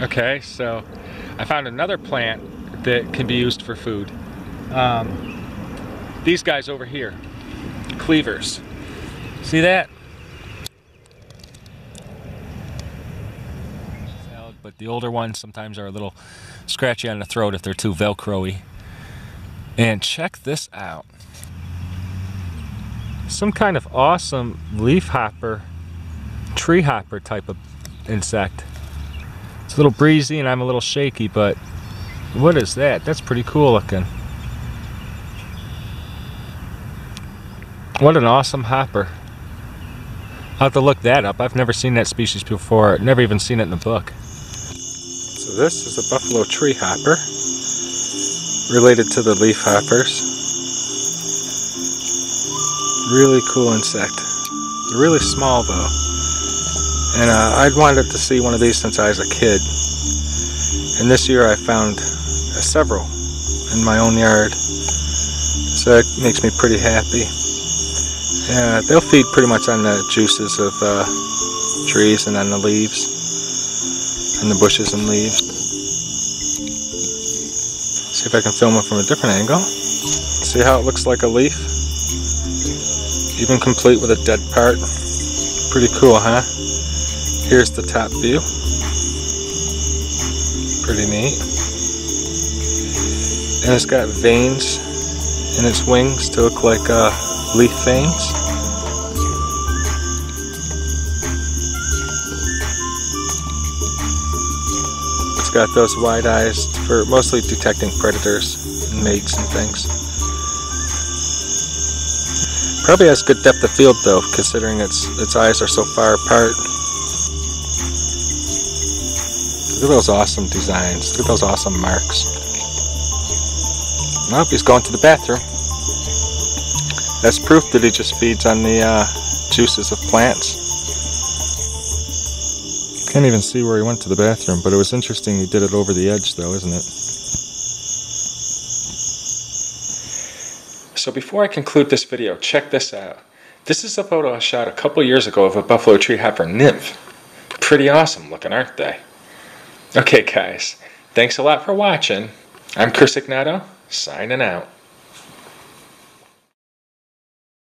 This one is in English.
Okay, so I found another plant that can be used for food. Um, these guys over here, cleavers. See that? But the older ones sometimes are a little scratchy on the throat if they're too velcro-y. And check this out. Some kind of awesome leaf hopper, tree hopper type of insect. A little breezy and I'm a little shaky, but what is that? That's pretty cool looking. What an awesome hopper. I'll have to look that up. I've never seen that species before. Never even seen it in the book. So this is a buffalo tree hopper, related to the leaf hoppers. Really cool insect. They're really small though. And uh, I'd wanted to see one of these since I was a kid. And this year I found uh, several in my own yard. So that makes me pretty happy. Yeah, they'll feed pretty much on the juices of uh, trees and on the leaves and the bushes and leaves. See if I can film it from a different angle. See how it looks like a leaf? Even complete with a dead part. Pretty cool, huh? Here's the top view. Pretty neat. And it's got veins in its wings to look like uh, leaf veins. It's got those wide eyes for mostly detecting predators and mates and things. Probably has good depth of field though, considering its its eyes are so far apart. Look at those awesome designs. Look at those awesome marks. Nope, he's going to the bathroom. That's proof that he just feeds on the uh, juices of plants. Can't even see where he went to the bathroom, but it was interesting he did it over the edge though, isn't it? So before I conclude this video, check this out. This is a photo I shot a couple years ago of a buffalo tree hopper nymph. Pretty awesome looking, aren't they? Okay, guys. Thanks a lot for watching. I'm Chris Egnoto, signing out.